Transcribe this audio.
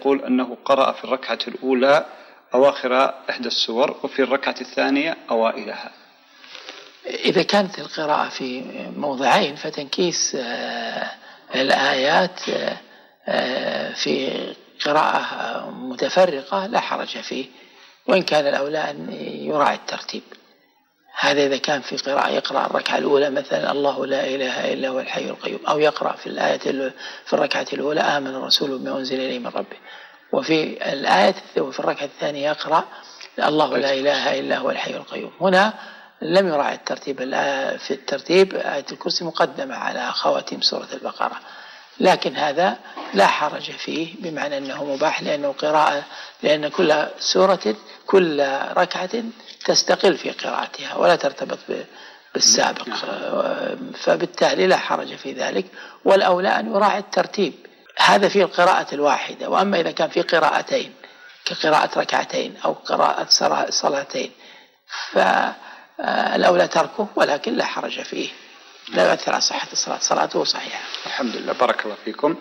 يقول أنه قرأ في الركعة الأولى أواخر إحدى السور وفي الركعة الثانية أوائلها. إذا كانت القراءة في موضعين فتنكيس آه، الآيات آه، في قراءة متفرقة لا حرج فيه. وإن كان الأولى أن يراعي الترتيب. هذا إذا كان في قراءة يقرأ الركعة الأولى مثلا الله لا إله إلا هو الحي القيوم أو يقرأ في الآية في الركعة الأولى آمن الرسول بما أنزل إليه من ربه. وفي الآية وفي الركعة الثانية يقرأ الله لا إله إلا هو الحي القيوم. هنا لم يراعي الترتيب في الترتيب آية الكرسي مقدمة على خواتيم سورة البقرة. لكن هذا لا حرج فيه بمعنى أنه مباح لأنه قراءة لأن كل سورة كل ركعة تستقل في قراءتها ولا ترتبط بالسابق. فبالتالي لا حرج في ذلك والأولى أن يراعي الترتيب. هذا في القراءة الواحدة. وأما إذا كان في قراءتين كقراءة ركعتين أو قراءة صلاتين فالأولى تركه ولكن لا حرج فيه. لا يؤثر على صحة الصلاة. صلاته صحيحة. الحمد لله. بارك الله فيكم.